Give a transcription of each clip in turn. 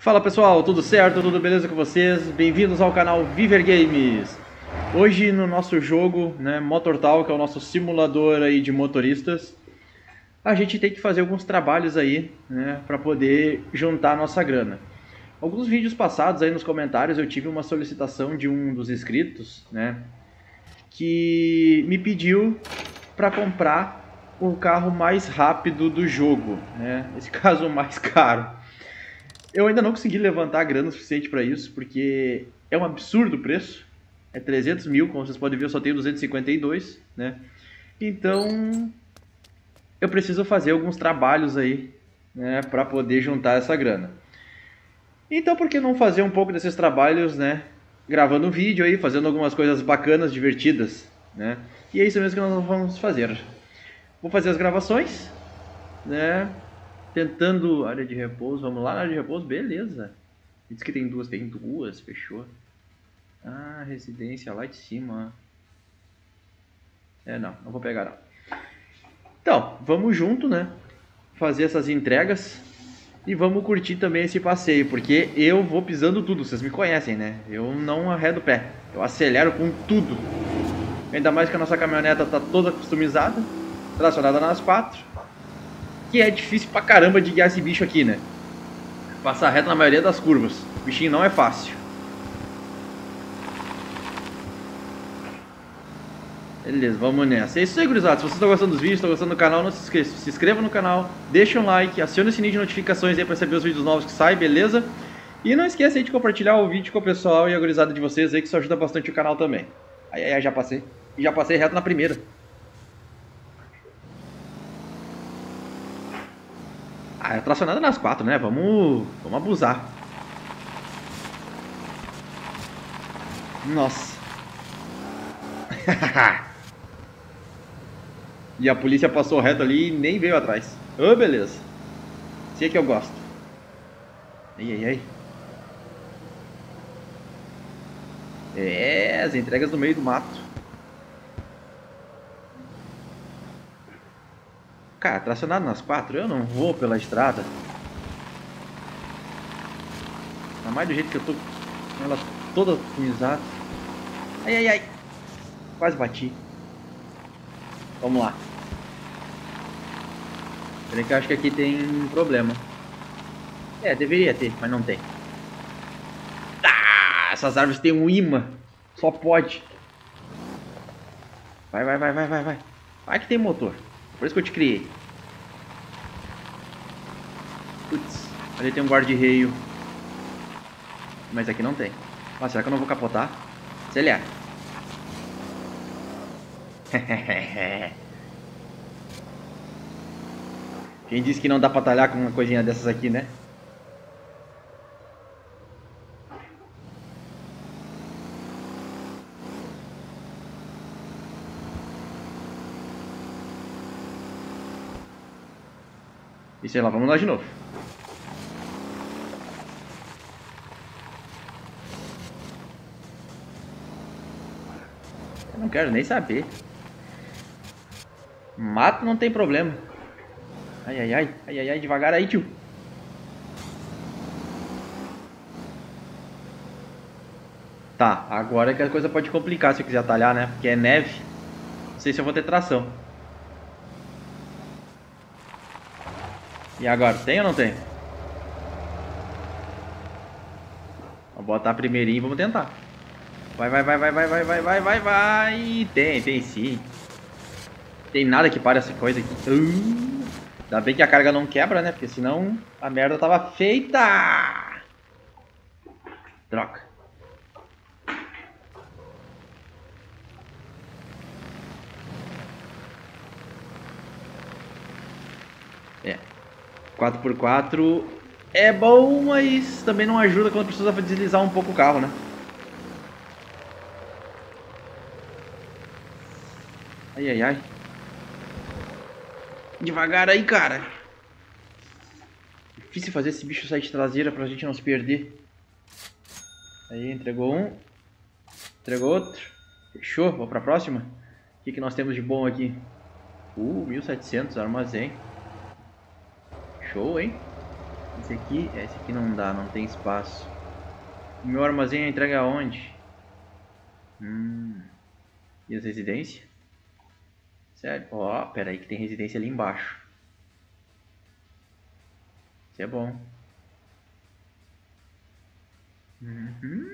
Fala pessoal, tudo certo? Tudo beleza com vocês? Bem-vindos ao canal Viver Games. Hoje no nosso jogo, né, Motortal, que é o nosso simulador aí de motoristas, a gente tem que fazer alguns trabalhos aí, né, para poder juntar nossa grana. Alguns vídeos passados aí nos comentários eu tive uma solicitação de um dos inscritos, né, que me pediu para comprar o carro mais rápido do jogo, né, esse caso mais caro. Eu ainda não consegui levantar grana suficiente para isso, porque é um absurdo o preço. É 300 mil, como vocês podem ver, eu só tenho 252, né? Então, eu preciso fazer alguns trabalhos aí, né, para poder juntar essa grana. Então, por que não fazer um pouco desses trabalhos, né, gravando um vídeo aí, fazendo algumas coisas bacanas, divertidas, né? E é isso mesmo que nós vamos fazer. Vou fazer as gravações, né? Tentando área de repouso, vamos lá na área de repouso, beleza. Diz que tem duas, tem duas, fechou. Ah, residência lá de cima. É, não, não vou pegar não. Então, vamos junto, né? Fazer essas entregas e vamos curtir também esse passeio, porque eu vou pisando tudo, vocês me conhecem, né? Eu não arredo o pé, eu acelero com tudo. Ainda mais que a nossa caminhoneta tá toda customizada, tracionada nas quatro que é difícil pra caramba de guiar esse bicho aqui, né? Passar reto na maioria das curvas. O bichinho não é fácil. Beleza, vamos nessa. É isso aí, gurizada. Se vocês estão gostando dos vídeos, estão gostando do canal, não se esqueça. Se inscreva no canal, deixa um like, acione o sininho de notificações aí para receber os vídeos novos que saem, beleza? E não esqueça aí de compartilhar o vídeo com o pessoal e a gurizada de vocês aí, que isso ajuda bastante o canal também. Aí, aí, já passei. Já passei reto na primeira. Ah, é tracionada nas quatro, né? Vamos, vamos abusar. Nossa. e a polícia passou reto ali e nem veio atrás. Ô, oh, beleza. Sei é que eu gosto. Ei, ei, ei. É, as entregas no meio do mato. Cara, tracionado nas quatro, eu não vou pela estrada. Ainda mais do jeito que eu tô com ela toda otimizada. Ai, ai, ai. Quase bati. Vamos lá. Peraí que eu acho que aqui tem um problema. É, deveria ter, mas não tem. Ah, essas árvores têm um imã. Só pode. Vai, vai, vai, vai, vai, vai. Vai que tem motor. Por isso que eu te criei. Putz, ali tem um guarda-reio. Mas aqui não tem. Ah, será que eu não vou capotar? Acelera. Quem disse que não dá pra talhar com uma coisinha dessas aqui, né? E sei lá, vamos lá de novo. Eu não quero nem saber. Mato não tem problema. Ai, ai, ai. Ai, ai, ai. Devagar aí, tio. Tá, agora é que a coisa pode complicar se eu quiser atalhar, né? Porque é neve. Não sei se eu vou ter tração. E agora, tem ou não tem? Vou botar primeirinho e vamos tentar. Vai, vai, vai, vai, vai, vai, vai, vai, vai, vai. Tem, tem sim. Tem nada que pare essa coisa aqui. Uh, ainda bem que a carga não quebra, né? Porque senão a merda tava feita. Troca. 4x4 é bom, mas também não ajuda quando precisa deslizar um pouco o carro, né? Ai, ai, ai. Devagar aí, cara. Difícil fazer esse bicho sair de traseira pra gente não se perder. Aí, entregou um. Entregou outro. Fechou, vou pra próxima. O que, que nós temos de bom aqui? Uh, 1700 armazém. Show, hein? Esse aqui, esse aqui não dá, não tem espaço. Meu armazém entrega aonde? Hum. E as residências? Sério? Ó, oh, pera aí que tem residência ali embaixo. Isso é bom. Uhum,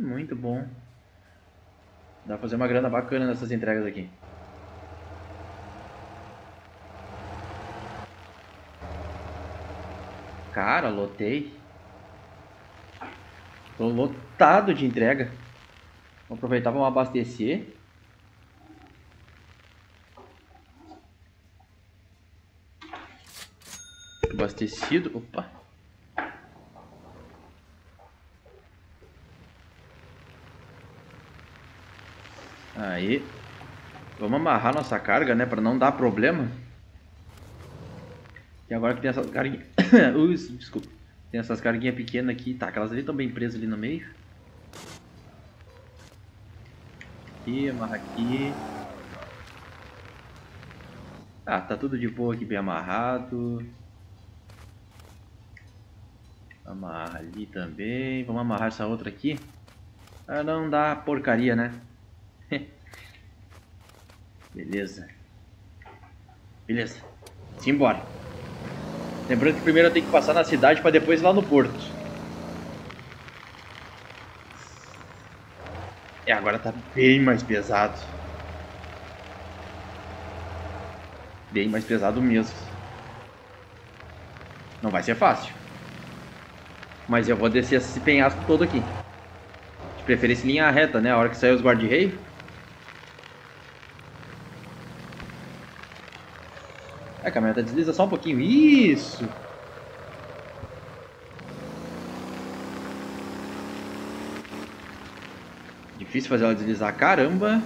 muito bom. Dá pra fazer uma grana bacana nessas entregas aqui. Cara, lotei. Tô lotado de entrega. Vou aproveitar para abastecer. Abastecido. Opa. Aí. Vamos amarrar nossa carga, né? Pra não dar problema. E agora que tem essas carguinhas... desculpa. Tem essas carguinhas pequenas aqui. Tá, aquelas ali estão bem presas ali no meio. Aqui, amarra aqui. Ah, tá tudo de boa aqui, bem amarrado. Amarra ali também. Vamos amarrar essa outra aqui. Ah, não dá porcaria, né? Beleza. Beleza. Simbora. Lembrando que primeiro eu tenho que passar na cidade para depois ir lá no porto. É, agora tá bem mais pesado. Bem mais pesado mesmo. Não vai ser fácil. Mas eu vou descer esse penhasco todo aqui. De preferência linha reta, né? A hora que sair os guarda-reio. A caminhoneta desliza só um pouquinho. Isso! Difícil fazer ela deslizar. Caramba!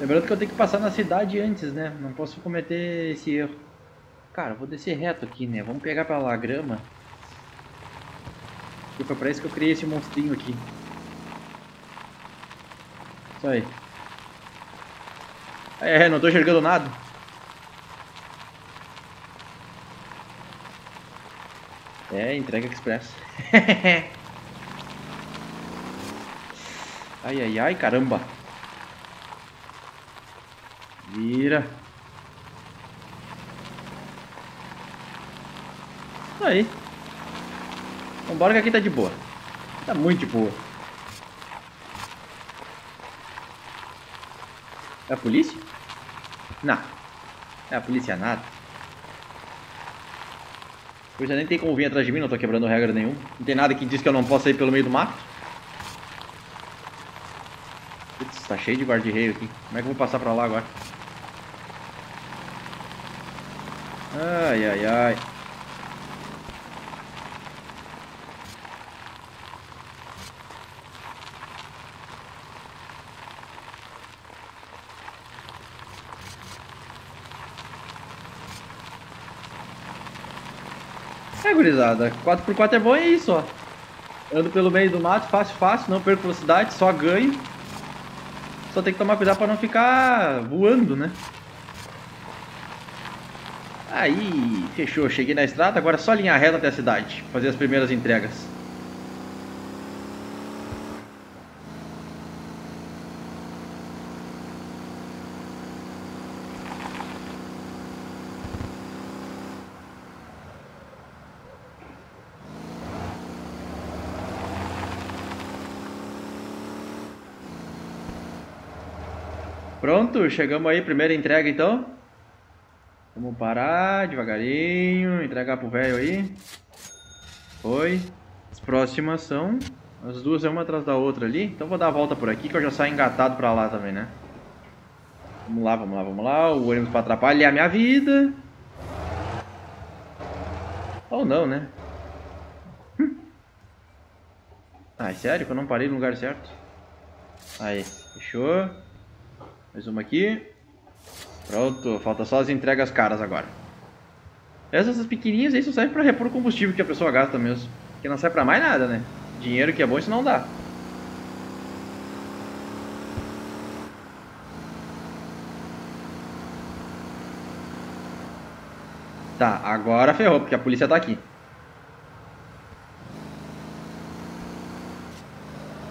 Lembrando que eu tenho que passar na cidade antes, né? Não posso cometer esse erro. Cara, vou descer reto aqui, né? Vamos pegar pra lá a grama. E foi pra isso que eu criei esse monstrinho aqui. Isso aí. É, não tô enxergando nada. É, entrega express. ai, ai, ai, caramba. Vira. Aí. Vambora que aqui tá de boa. Tá muito de boa. É a polícia? Não. É a polícia nada. Eu já nem tem como vir atrás de mim, não tô quebrando regra nenhuma. Não tem nada que diz que eu não posso ir pelo meio do mato. Putz, tá cheio de guarda-reio aqui. Como é que eu vou passar pra lá agora? Ai, ai, ai. Gurizada. 4x4 é bom é isso, ó. Ando pelo meio do mato, fácil, fácil, não perco velocidade, só ganho. Só tem que tomar cuidado pra não ficar voando, né? Aí, fechou. Cheguei na estrada, agora é só linha reta até a cidade. Fazer as primeiras entregas. Pronto, chegamos aí, primeira entrega então. Vamos parar devagarinho, entregar pro velho aí. Foi. As próximas são as duas é uma atrás da outra ali. Então vou dar a volta por aqui que eu já saio engatado pra lá também, né? Vamos lá, vamos lá, vamos lá. O ônibus pra atrapalhar minha vida. Ou não, né? Hum. Ah, é sério que eu não parei no lugar certo? Aí, fechou. Mais uma aqui. Pronto, falta só as entregas caras agora. Essas pequenininhas aí só servem pra repor o combustível que a pessoa gasta mesmo. Que não serve pra mais nada, né? Dinheiro que é bom, isso não dá. Tá, agora ferrou, porque a polícia tá aqui.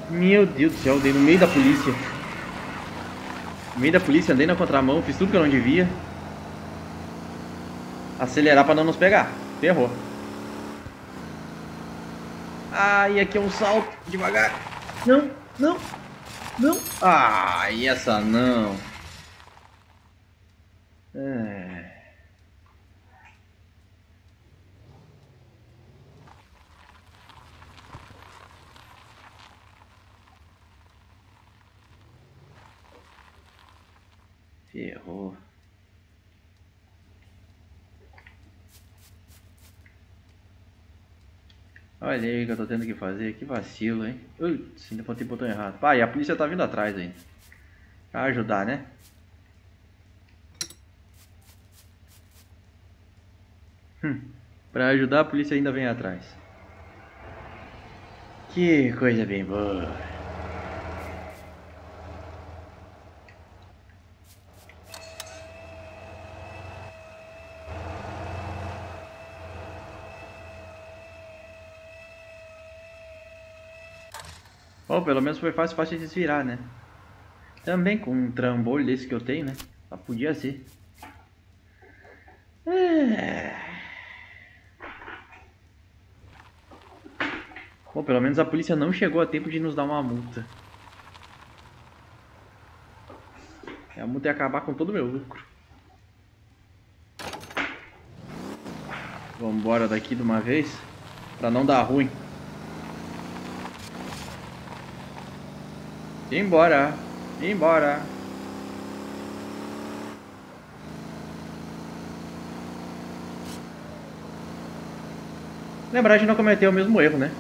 Meu Deus do céu, dei no meio da polícia. Meio da polícia, andei na contramão, fiz tudo que eu não devia. Acelerar pra não nos pegar. Ferrou. Ai, aqui é um salto. Devagar. Não, não, não. Ai, essa não. É... Ferrou. Olha aí o que eu tô tendo que fazer. Que vacilo, hein? Putz, ainda botei botão errado. Pai, a polícia tá vindo atrás ainda. Pra ajudar, né? Hum, pra ajudar, a polícia ainda vem atrás. Que coisa bem boa. Bom, pelo menos foi fácil, fácil de desvirar, né? Também com um trambolho desse que eu tenho, né? Só podia ser. É... Bom, pelo menos a polícia não chegou a tempo de nos dar uma multa. A multa ia acabar com todo o meu lucro. Vamos embora daqui de uma vez, pra não dar ruim. Embora. Embora. Lembrar de não cometer o mesmo erro, né?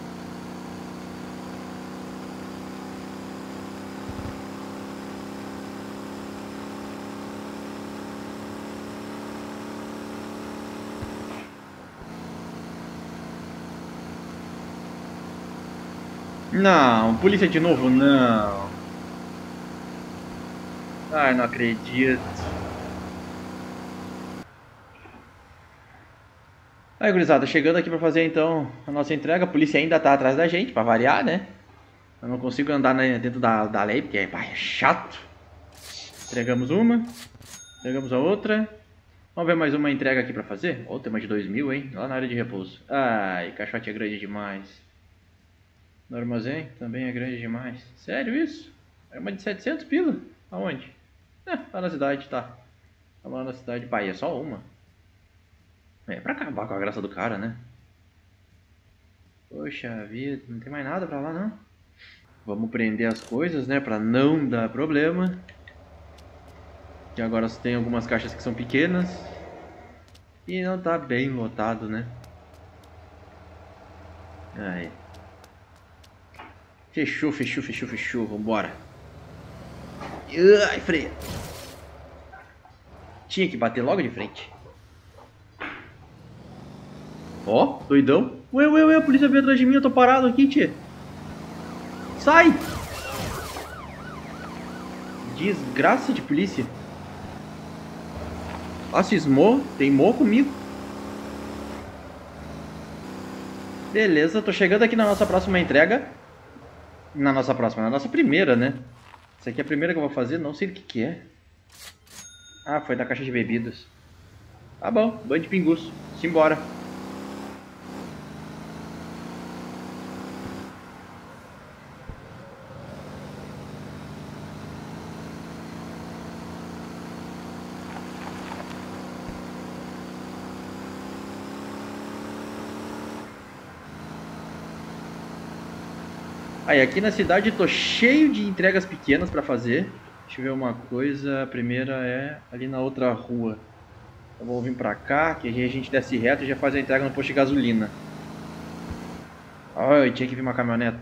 Não, polícia de novo não. Ai, não acredito. Aí, gurizada, chegando aqui pra fazer então a nossa entrega. A polícia ainda tá atrás da gente, pra variar, né? Eu não consigo andar dentro da, da lei, porque é, é chato. Entregamos uma. Entregamos a outra. Vamos ver mais uma entrega aqui pra fazer. Ó, oh, tem mais de 2 mil, hein? Lá na área de repouso. Ai, caixote é grande demais. No armazém também é grande demais. Sério isso? É uma de 700 pila? Aonde? É, lá na cidade, tá. Tá lá na cidade. Pai, é só uma. É pra acabar com a graça do cara, né? Poxa vida, não tem mais nada pra lá, não. Vamos prender as coisas, né? Pra não dar problema. Que agora tem algumas caixas que são pequenas. E não tá bem lotado, né? Aí. Fechou, fechou, fechou, fechou. Vambora. Ai, freia. Tinha que bater logo de frente. Ó, oh, doidão. Ué, ué, ué, a polícia veio atrás de mim, eu tô parado aqui, tia. Sai! Desgraça de polícia. Ah, cismou, teimou comigo. Beleza, tô chegando aqui na nossa próxima entrega. Na nossa próxima, na nossa primeira, né? Essa aqui é a primeira que eu vou fazer, não sei o que que é. Ah, foi da caixa de bebidas. Tá bom, banho de pinguço. Simbora. Aí, aqui na cidade tô cheio de entregas pequenas para fazer. Deixa eu ver uma coisa. A primeira é ali na outra rua. Então vamos vir pra cá, que a gente desce reto e já faz a entrega no posto de gasolina. Ai, tinha que vir uma caminhoneta.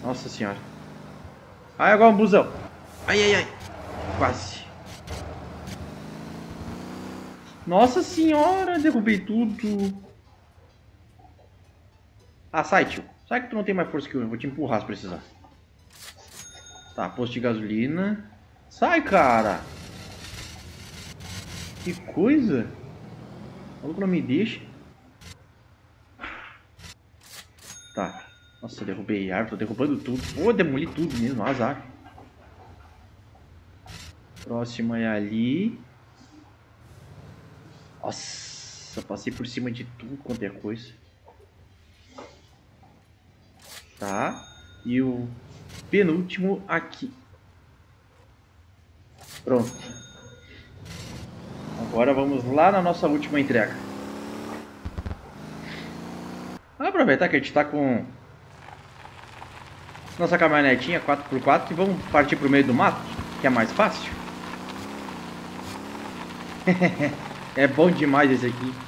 Nossa senhora. Ai, agora um busão. Ai, ai, ai. Quase. Nossa senhora, derrubei tudo. Ah, sai, tio. Sai que tu não tem mais força que eu. Eu vou te empurrar se precisar. Tá, posto de gasolina. Sai, cara. Que coisa! O não me deixa. Tá. Nossa, derrubei árvore, tô derrubando tudo. Pô, demoli tudo mesmo, azar. Próxima é ali. Nossa, passei por cima de tudo quanto é coisa. Tá. E o penúltimo aqui. Pronto. Agora vamos lá na nossa última entrega. Vamos aproveitar que a gente está com nossa caminhonetinha 4x4 e vamos partir para o meio do mato, que é mais fácil. é bom demais esse aqui.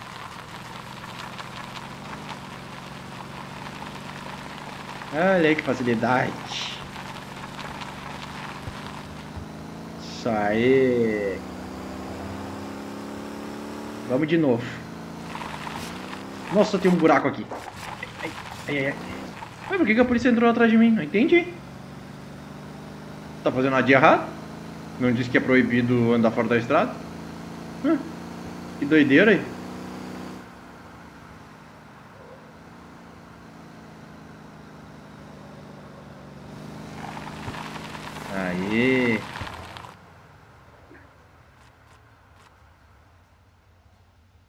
Olha aí que facilidade. Isso aí. Vamos de novo. Nossa, tem um buraco aqui. Ai, ai, ai. Mas por que, a polícia entrou atrás de mim? Não entendi. Tá fazendo nada de errado? Não disse que é proibido andar fora da estrada? Hum, que doideira aí.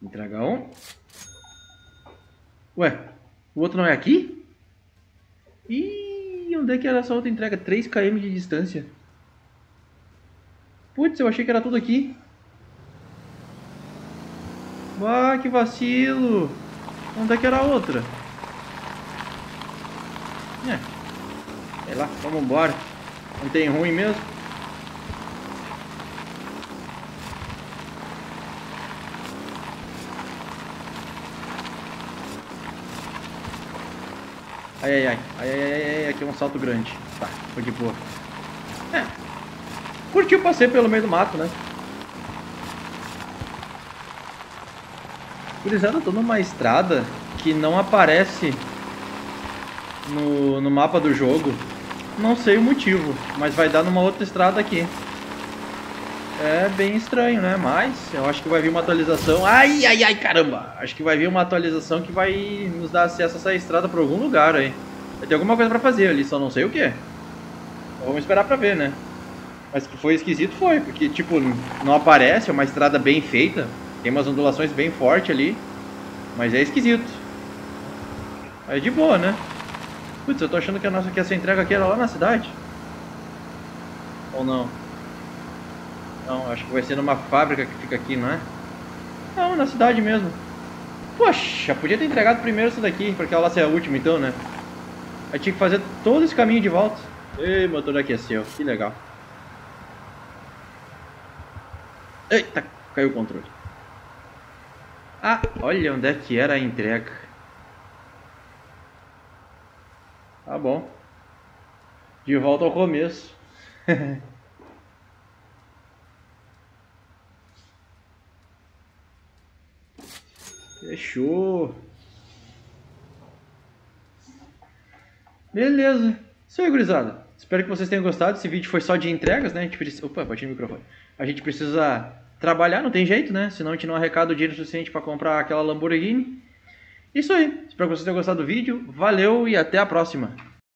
Entregar um. Ué, o outro não é aqui? Ih, onde é que era essa outra entrega? 3 km de distância. Putz, eu achei que era tudo aqui. Ah, que vacilo! Onde é que era a outra? É. Sei lá, vamos embora. Não tem ruim mesmo. Ai, ai, ai, ai, ai, ai, ai, aqui é um salto grande. Tá, foi de boa. É. Curtiu passeio pelo meio do mato, né? Gurizada, eu tô numa estrada que não aparece no, no mapa do jogo. Não sei o motivo, mas vai dar numa outra estrada aqui. É bem estranho, né? Mas eu acho que vai vir uma atualização. Ai, ai, ai, caramba! Acho que vai vir uma atualização que vai nos dar acesso a essa estrada para algum lugar aí. Vai ter alguma coisa para fazer ali, só não sei o que. Vamos esperar para ver, né? Mas que foi esquisito foi, porque tipo, não aparece, é uma estrada bem feita. Tem umas ondulações bem fortes ali. Mas é esquisito. É de boa, né? Putz, eu tô achando que, a nossa, que essa entrega aqui era lá na cidade. Ou não? Não, acho que vai ser numa fábrica que fica aqui, não é? Não, na cidade mesmo. Poxa, podia ter entregado primeiro isso daqui, porque ela ser a última então, né? Aí tinha que fazer todo esse caminho de volta. Ei, motor aqueceu, que legal. Eita, caiu o controle. Ah, olha onde é que era a entrega. Tá bom. De volta ao começo. Fechou. Beleza. Isso aí, gurizada. Espero que vocês tenham gostado. Esse vídeo foi só de entregas, né? A gente precisa... Opa, bati no microfone. A gente precisa trabalhar, não tem jeito, né? Senão a gente não arrecada o dinheiro suficiente para comprar aquela Lamborghini. Isso aí. Espero que vocês tenham gostado do vídeo. Valeu e até a próxima.